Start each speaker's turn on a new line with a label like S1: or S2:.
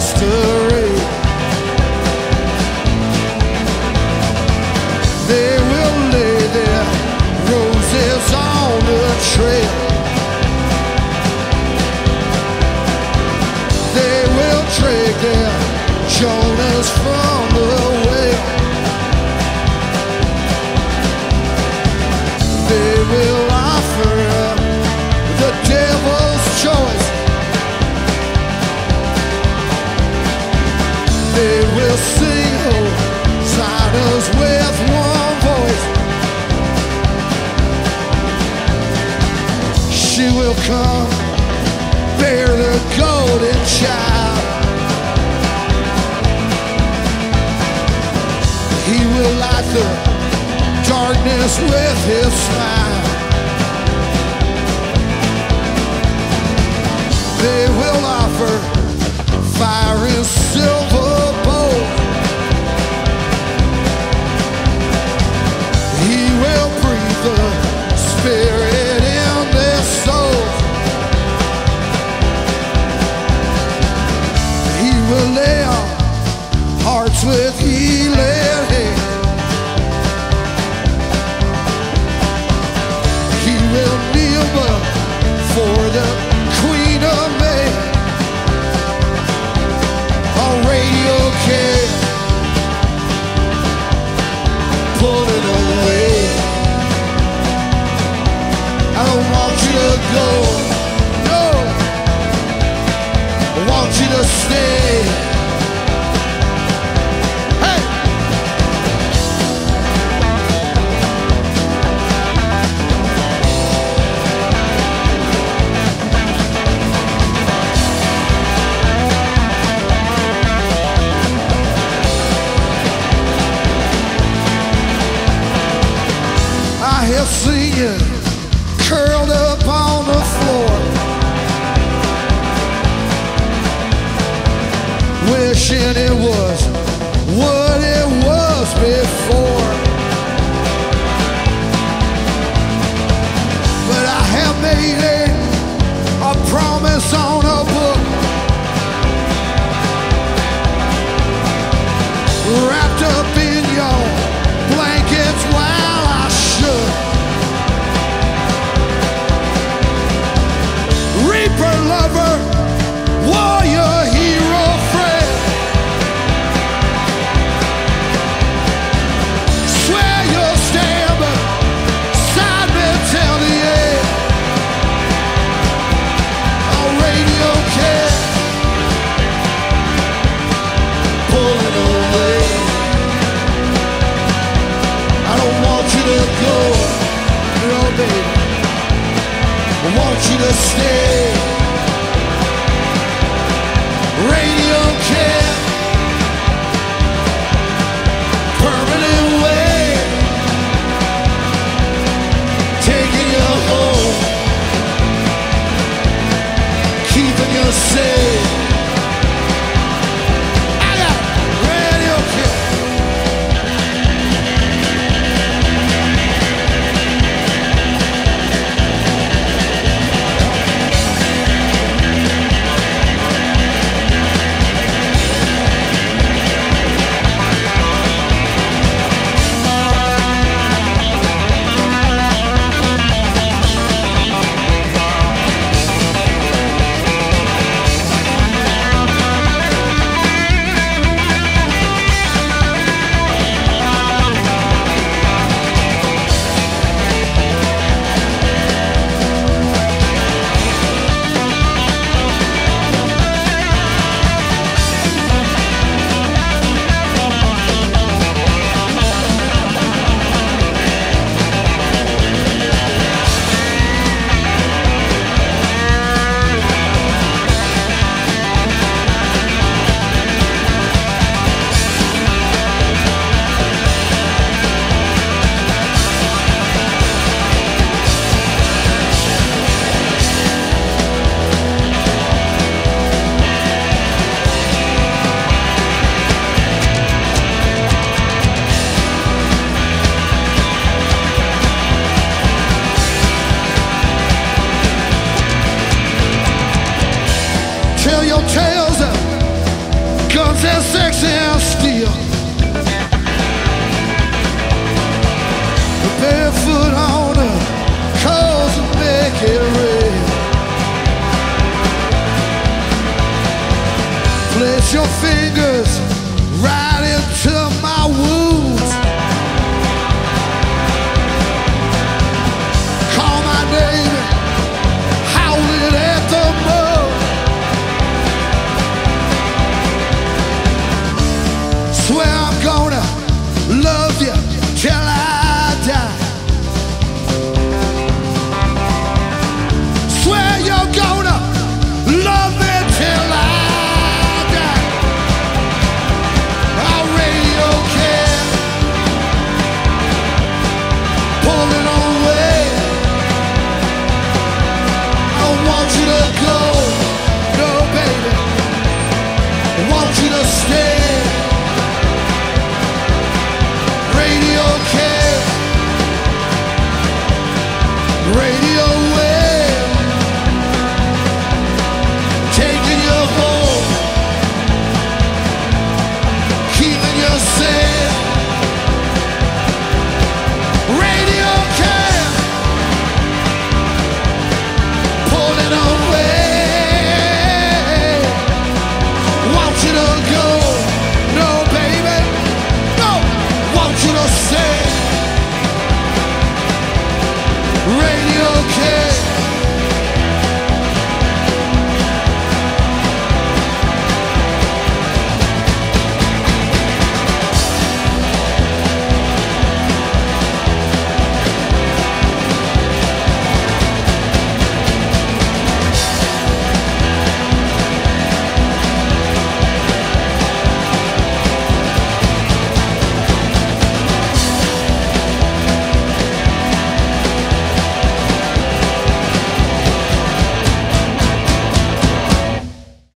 S1: history. They will lay their roses on the trail. They will trade their Jonas from. come. They're the golden child. He will light the darkness with his smile. They will offer fire and silver. care. wishing it was. was to stay